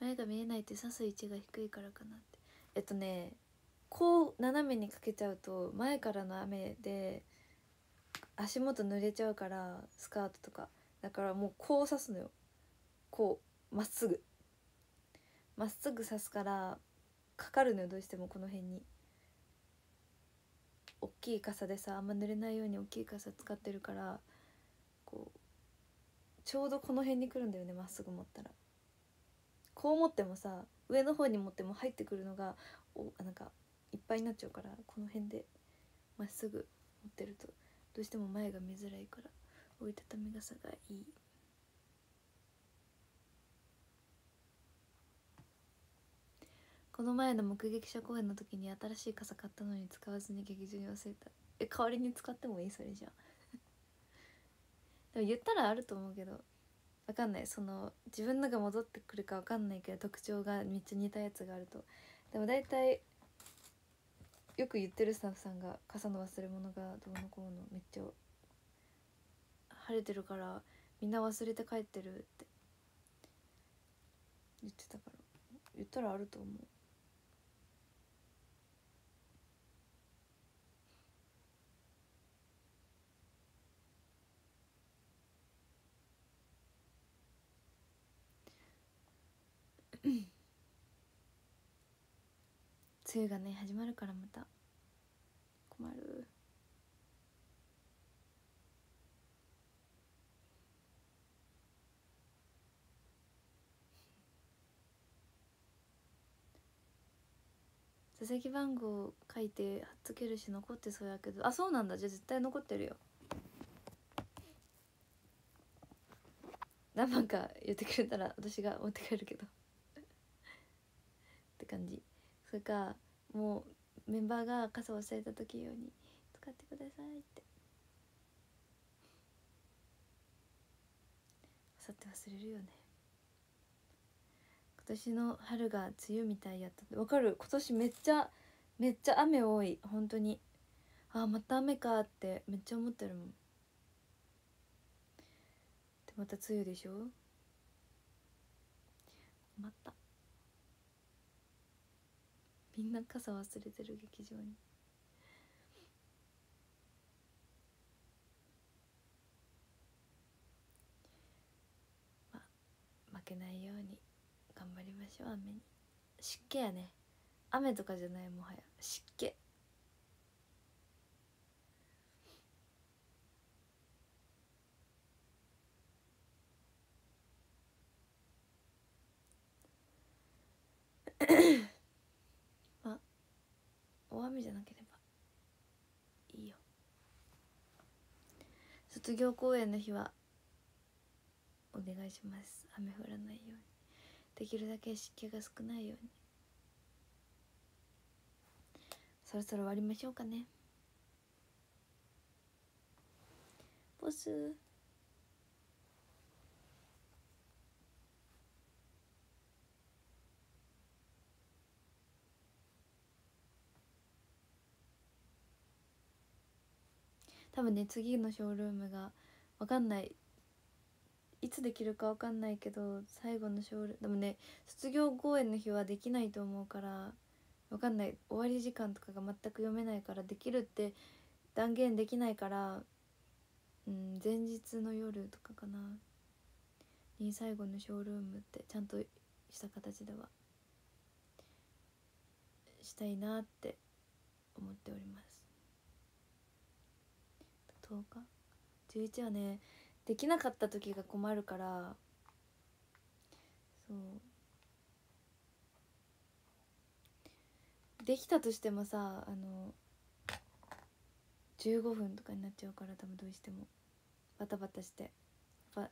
前が見えないって刺す位置が低いからかなって。えっとねこう斜めにかけちゃうと前からの雨で足元濡れちゃうからスカートとか。だからもうこう刺すのよ。こうまっすぐ。まっすぐ刺すからかかるのよどうしてもこの辺に。大きい傘でさあんま濡れないように大きい傘使ってるからこうちょうどこの辺に来るんだよねまっすぐ持ったら。こう持ってもさ上の方に持っても入ってくるのがおなんかいっぱいになっちゃうからこの辺でまっすぐ持ってると。どうしても前が見づらいから折りたたみ傘がいい。この前の目撃者公演の時に新しい傘買ったのに使わずに劇場に忘れた。え代わりに使ってもいいそれじゃ [LAUGHS] でも言ったらあると思うけどわかんない。その自分のが戻ってくるかわかんないけど特徴がめっちゃ似たやつがあると。でも大体よく言ってるスタッフさんが傘の忘れ物がどうのこうのめっちゃ晴れてるからみんな忘れて帰ってるって。言ってたから言ったらあると思う。梅雨がね始まるからまた。困る。[LAUGHS] 座席番号書いて貼っつけるし残ってそうやけど。あそうなんだ。じゃあ絶対残ってるよ。何番か言ってくれたら私が持って帰るけど。[LAUGHS] って感じ。それかもうメンバーが傘忘れた時用に使ってくださいって。あさって忘れるよね。今年の春が梅雨みたいやったわかる。今年めっちゃめっちゃ雨多い。本当に。ああまた雨かってめっちゃ思ってるもん。でまた梅雨でしょ？困った。みんな傘忘れてる劇場に。ま負けないように頑張りましょう雨に。湿気やね。雨とかじゃないもはや。湿気。[COUGHS] 大雨じゃなければいいよ。卒業公演の日はお願いします。雨降らないように。できるだけ湿気が少ないように。そろそろ終わりましょうかね。ボス。多分ね次のショールームが分かんない。いつできるか分かんないけど最後のショールでもね卒業公演の日はできないと思うから分かんない。終わり時間とかが全く読めないからできるって断言できないからうん前日の夜とかかな。に最後のショールームってちゃんとした形ではしたいなって思っております。10日11はねできなかった時が困るからそう。できたとしてもさあの15分とかになっちゃうから多分どうしても。バタバタして。やっぱ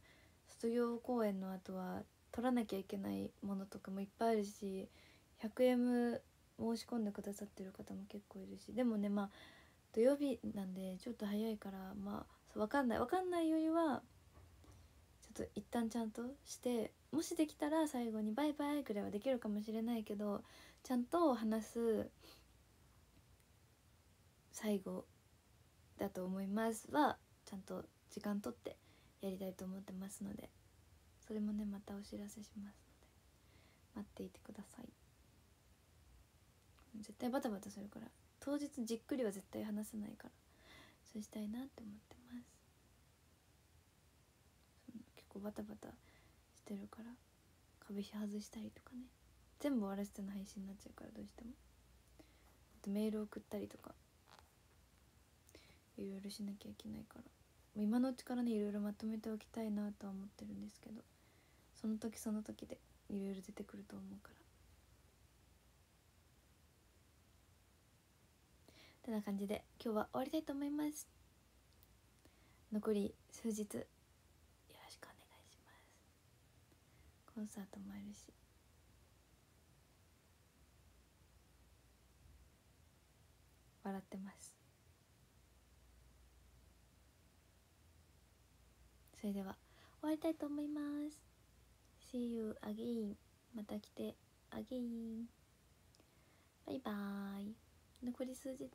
卒業公演の後は取らなきゃいけないものとかもいっぱいあるし 100M 申し込んでくださってる方も結構いるし。でもねまあ土曜日なんでちょっと早いからまあ分かんない。分かんないよりはちょっと一旦ちゃんとしてもしできたら最後に「バイバイ」ぐらいはできるかもしれないけどちゃんと話す最後だと思います。はちゃんと時間とってやりたいと思ってますのでそれもねまたお知らせしますので待っていてください。絶対バタバタするから。当日じっくりは絶対話せないから。そうしたいなって思ってます。結構バタバタしてるから。壁紙外したりとかね。全部終わらせての配信になっちゃうからどうしても。あとメール送ったりとか。いろいろしなきゃいけないから。今のうちからねいろいろまとめておきたいなとは思ってるんですけど。その時その時でいろいろ出てくると思うから。てな感じで今日は終わりたいと思います。残り数日よろしくお願いします。コンサートもあるし。笑ってます。それでは終わりたいと思います。See you again また来て。Again バイバイ。残り数日。